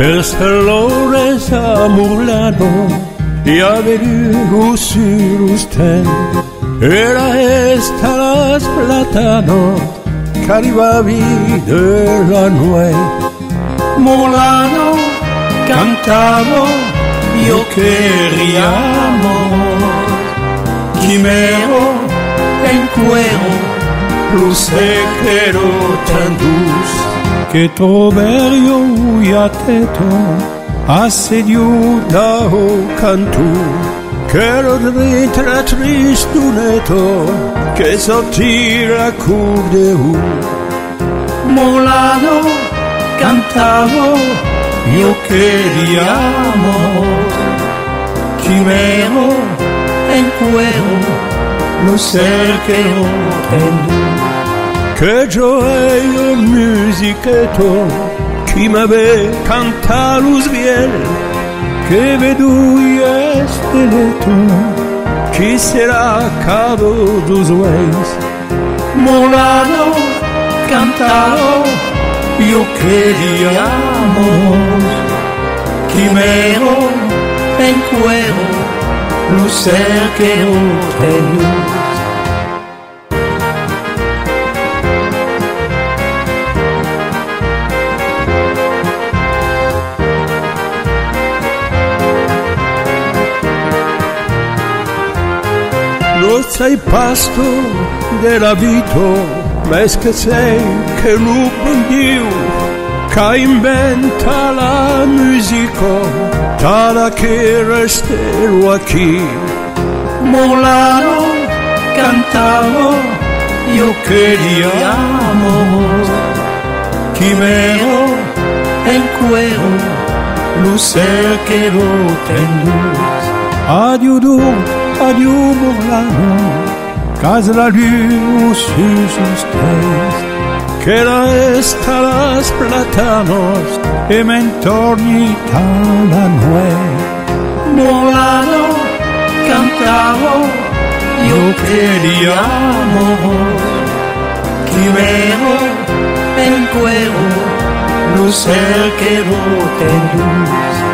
Pescadores a Murlano y a venir sur usted. Era esta las platanos, caribabi de la nuez. Murlano cantaba, yo queríamos. Quimero en cuero, lucero tan dulce. Che troverio teto assedio da o cantu che lo dritra tristuneto che sottira cur de u. Molano cantavo io queríamos Quimero en cuero lo cerchero en Che gioia musichetto Qui m'ave canta l'usviel Che veduia steletto Chi sarà cado d'usuais Molano cantao Io che li amo Chimero, penquero Lo cercherò te non sei pasto della vita, ma che sei che lupo Dio, che inventa la musica, tala che resterò qui. Molano cantavo, io queríamos, quimero en cuero, lucer que no ten luz. adieu mon amour, Cause la luz y sus tres Que las plátanos y me entornita la nuez. Volado, cantavo, yo quería amor. Que veo en cuero, luz el que bote luz.